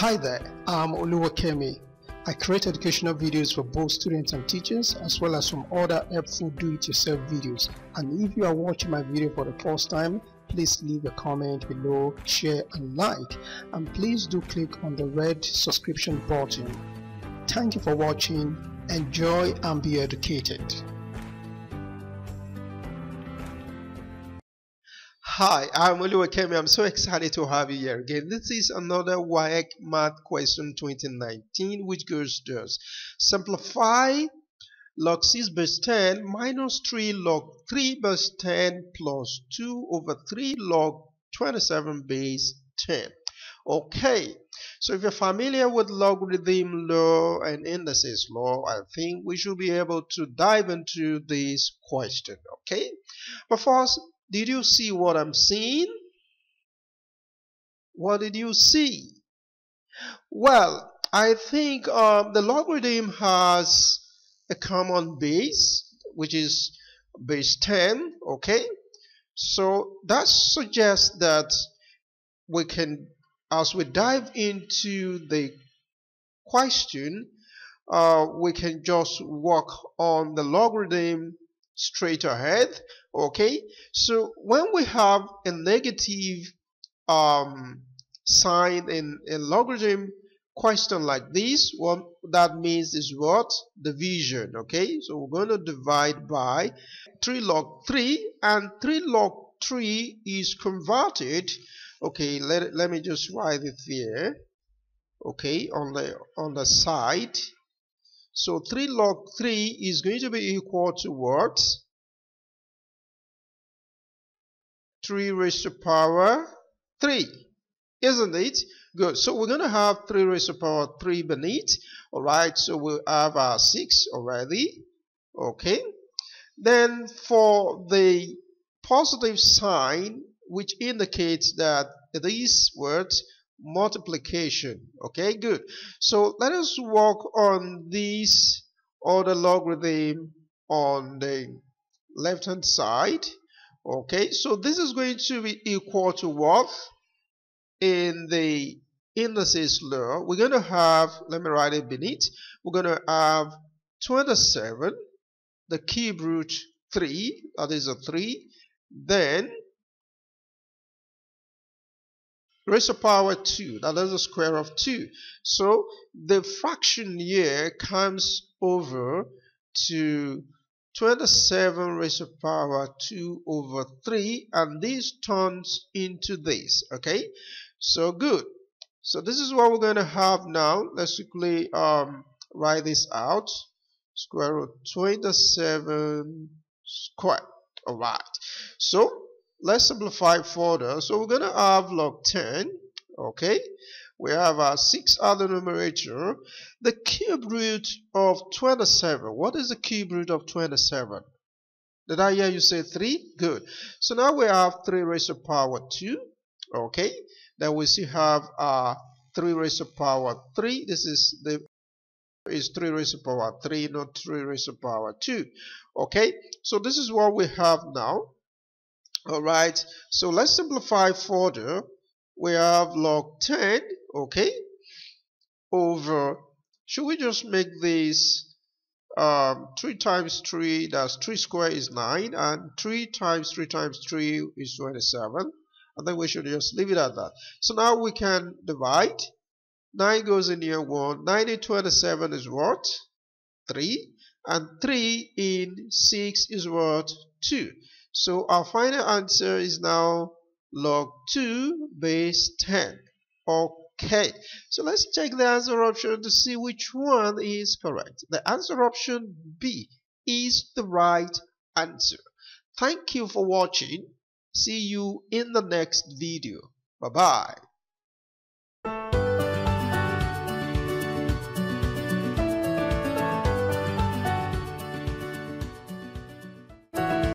Hi there, I'm Oluwakemi. I create educational videos for both students and teachers as well as some other helpful do-it-yourself videos. And if you are watching my video for the first time, please leave a comment below, share and like. And please do click on the red subscription button. Thank you for watching. Enjoy and be educated. Hi, I'm Oluwakemi. I'm so excited to have you here again. This is another WAEC Math question 2019 which goes thus. Simplify log 6 base 10 minus 3 log 3 base 10 plus 2 over 3 log 27 base 10. Okay, so if you're familiar with logarithm law and indices law, I think we should be able to dive into this question. Okay, but first, did you see what I'm seeing? What did you see? Well, I think um, the logarithm has a common base, which is base 10, okay? So that suggests that we can, as we dive into the question, uh, we can just work on the logarithm straight ahead okay? So when we have a negative um, sign in a logarithm question like this what that means is what? Division okay? So we're going to divide by 3 log 3 and 3 log 3 is converted okay? Let, let me just write it here okay? On the on the side so 3 log 3 is going to be equal to what? 3 raised to power 3. Isn't it? Good. So we're going to have 3 raised to power 3 beneath. Alright, so we'll have our 6 already. Okay. Then for the positive sign, which indicates that these words multiplication. Okay good. So let us work on this other logarithm on the left hand side. Okay so this is going to be equal to what? In the indices law we're going to have let me write it beneath we're going to have 27 the cube root 3 that is a 3 then raised to power 2 that is the square of 2 so the fraction here comes over to 27 raised to power 2 over 3 and this turns into this okay? So good. So this is what we're going to have now. Let's quickly um, write this out. Square root 27 square all right. So let's simplify further. So we're going to have log 10 okay? We have our 6 other numerator. The cube root of 27 what is the cube root of 27 did I hear you say 3 good. So now we have 3 raised to power 2 okay? Then we still have uh, 3 raised to power 3 this is the is 3 raised to power 3 not 3 raised to power 2 okay? So this is what we have now Alright, so let's simplify further. We have log 10, okay, over, should we just make this um, 3 times 3, that's 3 square is 9, and 3 times 3 times 3 is 27. I think we should just leave it at that. So now we can divide. 9 goes in here 1. 9 in 27 is what? 3. And 3 in 6 is what? 2. So our final answer is now log 2 base 10. Okay, so let's check the answer option to see which one is correct. The answer option B is the right answer. Thank you for watching. See you in the next video. Bye-bye.